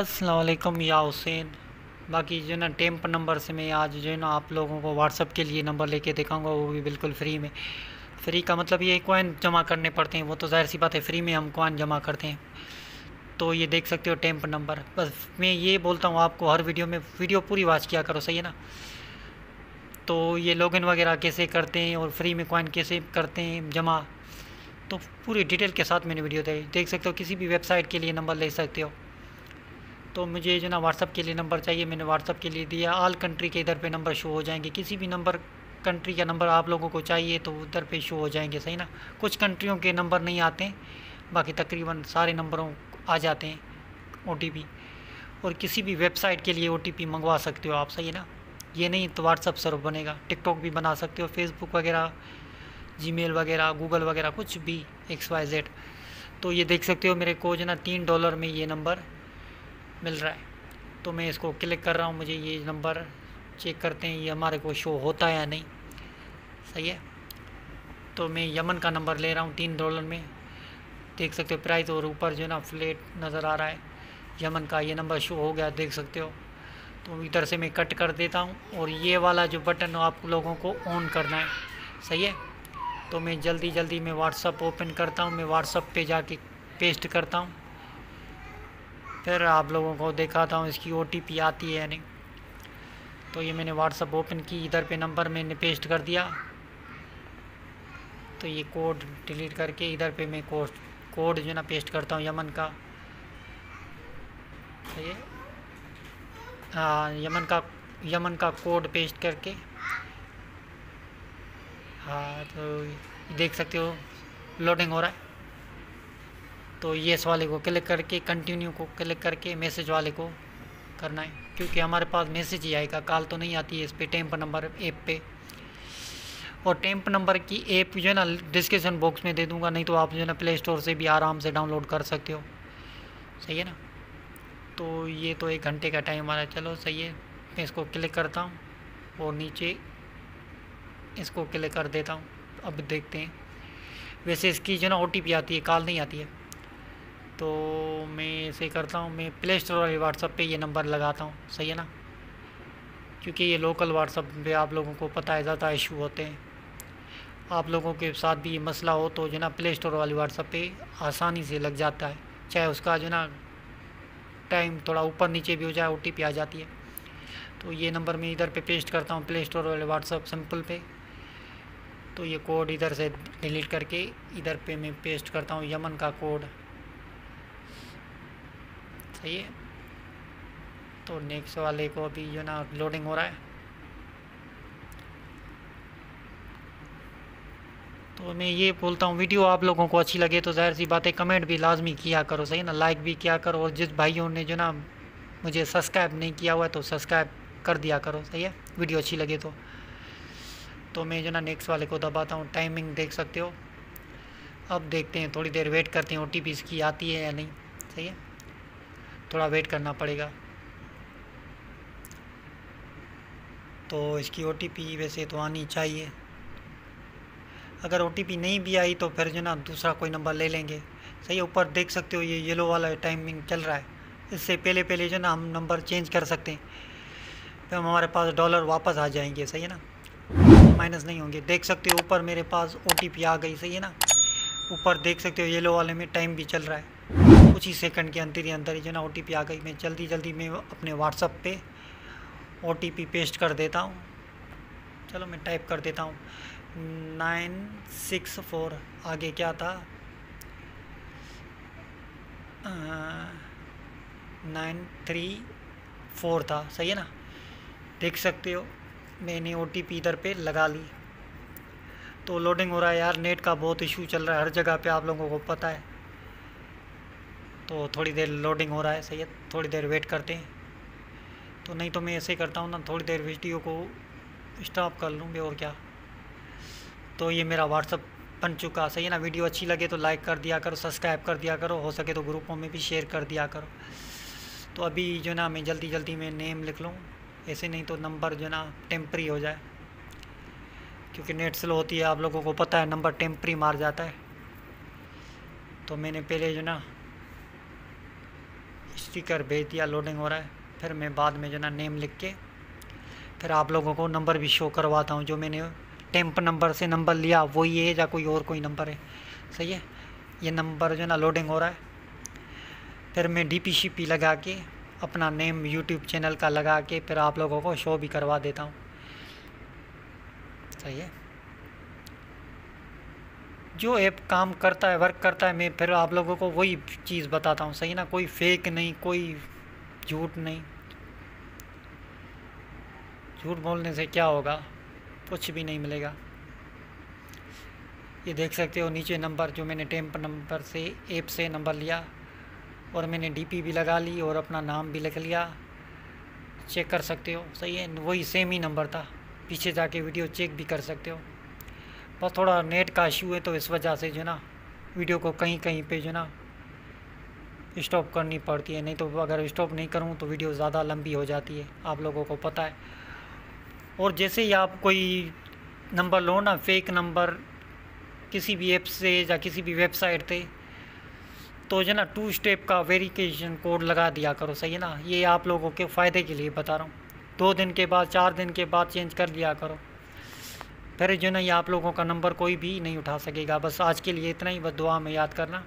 असलकम या हुसैन। बाकी जो ना, टेम्प नंबर से मैं आज जो है ना, आप लोगों को व्हाट्सअप के लिए नंबर लेके दिखाऊँगा, वो भी बिल्कुल फ्री में। फ्री का मतलब ये कॉइन जमा करने पड़ते हैं, वो तो ज़ाहिर सी बात है, फ्री में हम कॉइन जमा करते हैं। तो ये देख सकते हो, टेम्प नंबर। बस मैं ये बोलता हूँ, आपको हर वीडियो में, वीडियो पूरी वाच किया करो, सही है ना? तो ये लॉगिन वगैरह कैसे करते हैं, और फ्री में कॉइन कैसे करते हैं, जमा? तो पूरी डिटेल के साथ मैंने वीडियो दे देख सकते हो, किसी भी वेबसाइट के लिए नंबर ले सकते हो। तो मुझे जो ना व्हाट्सअप के लिए नंबर चाहिए, मैंने व्हाट्सअप के लिए दिया। आल कंट्री के इधर पे नंबर शो हो जाएँगे। किसी भी नंबर कंट्री का नंबर आप लोगों को चाहिए तो उधर पे शो हो जाएँगे, सही ना? कुछ कंट्रियों के नंबर नहीं आते, बाकी तकरीबन सारे नंबरों आ जाते हैं ओटीपी और किसी भी वेबसाइट के लिए ओटीपी मंगवा सकते हो आप, सही है ना? ये नहीं तो व्हाट्सअप सर्व बनेगा। टिकटॉक भी बना सकते हो फेसबुक वगैरह जीमेल वगैरह गूगल वगैरह, कुछ भी एक्स वाई जेड तो ये देख सकते हो मेरे को जो ना तीन डॉलर में ये नंबर मिल रहा है। तो मैं इसको क्लिक कर रहा हूँ, मुझे ये नंबर चेक करते हैं, ये हमारे को शो होता है या नहीं। सही है? तो मैं यमन का नंबर ले रहा हूँ, तीन डॉलर में। देख सकते हो प्राइस और ऊपर जो है ना फ्लेट नज़र आ रहा है। यमन का ये नंबर शो हो गया, देख सकते हो। तो इधर से मैं कट कर देता हूँ और ये वाला जो बटन आप लोगों को ऑन करना है। सही है? तो मैं जल्दी जल्दी मैं व्हाट्सअप ओपन करता हूँ, मैं व्हाट्सअप पे जाके पेस्ट करता हूँ। फिर आप लोगों को दिखाता हूँ इसकी ओटीपी आती है या नहीं। तो ये मैंने व्हाट्सअप ओपन की, इधर पे नंबर मैंने पेस्ट कर दिया। तो ये कोड डिलीट करके इधर पे मैं कोड कोड जो ना पेस्ट करता हूँ यमन का। ये हाँ यमन का यमन का कोड पेस्ट करके। हाँ तो देख सकते हो लोडिंग हो रहा है। तो येस वाले को क्लिक करके कंटिन्यू को क्लिक करके मैसेज वाले को करना है। क्योंकि हमारे पास मैसेज ही आएगा कॉल तो नहीं आती है इस पर टेम्प नंबर ऐप पे। और टेम्प नंबर की ऐप जो है ना डिस्क्रिप्शन बॉक्स में दे दूँगा, नहीं तो आप जो है ना प्ले स्टोर से भी आराम से डाउनलोड कर सकते हो। सही है ना? तो ये तो एक घंटे का टाइम हमारा, चलो सही है। मैं इसको क्लिक करता हूँ और नीचे इसको क्लिक कर देता हूँ। अब देखते हैं। वैसे इसकी जो ना ओटीपी आती है कॉल नहीं आती है। तो मैं ऐसे करता हूँ, मैं प्ले स्टोर वाले व्हाट्सअप पे ये नंबर लगाता हूँ। सही है ना? क्योंकि ये लोकल व्हाट्सअप पे आप लोगों को पता है, ज़्यादा इशू होते हैं। आप लोगों के साथ भी ये मसला हो तो जो ना प्ले स्टोर वाले व्हाट्सअप पे आसानी से लग जाता है। चाहे उसका जो ना टाइम थोड़ा ऊपर नीचे भी हो जाए ओ आ जाती है। तो ये नंबर मैं इधर पे पेस्ट करता हूँ प्ले स्टोर वाले व्हाट्सअप सिंपल पे। तो ये कोड इधर से डिलीट करके इधर पे मैं पेस्ट करता हूँ यमन का कोड है। तो नेक्स्ट वाले को अभी जो ना लोडिंग हो रहा है। तो मैं ये बोलता हूँ, वीडियो आप लोगों को अच्छी लगे तो ज़ाहिर सी बातें कमेंट भी लाजमी किया करो, सही ना? लाइक भी किया करो और जिस भाइयों ने जो ना मुझे सब्सक्राइब नहीं किया हुआ है तो सब्सक्राइब कर दिया करो, सही है? वीडियो अच्छी लगे तो। तो मैं जो ना नेक्स्ट वाले को दबाता हूँ टाइमिंग देख सकते हो। अब देखते हैं, थोड़ी देर वेट करते हैं ओ टी इसकी आती है या नहीं, सही है? थोड़ा वेट करना पड़ेगा। तो इसकी ओटीपी वैसे तो आनी चाहिए। अगर ओटीपी नहीं भी आई तो फिर जो ना दूसरा कोई नंबर ले लेंगे। सही ऊपर देख सकते हो ये येलो वाला टाइमिंग चल रहा है। इससे पहले पहले जो ना हम नंबर चेंज कर सकते हैं। फिर हमारे पास डॉलर वापस आ जाएँगे, सही है ना? माइनस नहीं होंगे। देख सकते हो ऊपर मेरे पास ओटीपी आ गई, सही है ना? ऊपर देख सकते हो येलो वाले में टाइम भी चल रहा है। कुछ ही सेकंड के अंदर ही अंदर ही जो ना ओ आ गई। मैं जल्दी जल्दी मैं अपने व्हाट्सअप पे ओटीपी पेस्ट कर देता हूँ। चलो मैं टाइप कर देता हूँ। नाइन सिक्स फोर, आगे क्या था? नाइन थ्री फोर था। सही है ना? देख सकते हो, मैंने ओ टी पी इधर पे लगा ली। तो लोडिंग हो रहा है यार नेट का बहुत इशू चल रहा है, हर जगह पे आप लोगों को पता है। तो थोड़ी देर लोडिंग हो रहा है सही है थोड़ी देर वेट करते हैं। तो नहीं तो मैं ऐसे करता हूँ ना, थोड़ी देर वीडियो को स्टॉप कर लूँगी और क्या। तो ये मेरा व्हाट्सअप बन चुका। सही है ना वीडियो अच्छी लगे तो लाइक कर दिया करो सब्सक्राइब कर दिया करो, हो सके तो ग्रुपों में भी शेयर कर दिया करो। तो अभी जो ना, मैं जल्दी जल्दी में नेम लिख लूँ। ऐसे नहीं तो नंबर जो ना टेम्परी हो जाए। क्योंकि नेट स्लो होती है, आप लोगों को पता है नंबर टेम्परी मार जाता है। तो मैंने पहले जो ना स्टिकर भेज दिया लोडिंग हो रहा है। फिर मैं बाद में जो ना नेम लिख के, फिर आप लोगों को नंबर भी शो करवाता हूँ, जो मैंने टेम्प नंबर से नंबर लिया, वही है या कोई और कोई नंबर है। सही है? ये नंबर जो ना लोडिंग हो रहा है। फिर मैं डी पी शी पी लगा के, अपना नेम यूट्यूब चैनल का लगा के, फिर आप लोगों को शो भी करवा देता हूँ। सही है? जो ऐप काम करता है वर्क करता है, मैं फिर आप लोगों को वही चीज़ बताता हूँ। सही ना? कोई फेक नहीं, कोई झूठ नहीं। झूठ बोलने से क्या होगा? कुछ भी नहीं मिलेगा। ये देख सकते हो, नीचे नंबर जो मैंने टेम्प नंबर से ऐप से नंबर लिया, और मैंने डीपी भी लगा ली, और अपना नाम भी लिख लिया। चेक कर सकते हो। सही है, वही सेम ही नंबर था। पीछे जाके वीडियो चेक भी कर सकते हो। बस थोड़ा नेट का इशू है तो इस वजह से जो ना, वीडियो को कहीं कहीं पे जो ना स्टॉप करनी पड़ती है। नहीं तो अगर स्टॉप नहीं करूँ तो वीडियो ज़्यादा लंबी हो जाती है, आप लोगों को पता है। और जैसे ही आप कोई नंबर लो ना फेक नंबर किसी भी ऐप से या किसी भी वेबसाइट से तो जो ना टू स्टेप का वेरिफिकेशन कोड लगा दिया करो, सही है ना? ये आप लोगों के फ़ायदे के लिए बता रहा हूँ। दो दिन के बाद, चार दिन के बाद चेंज कर दिया करो। फिर जो ना, ये आप लोगों का नंबर कोई भी नहीं उठा सकेगा। बस आज के लिए इतना ही, बस दुआ में याद करना।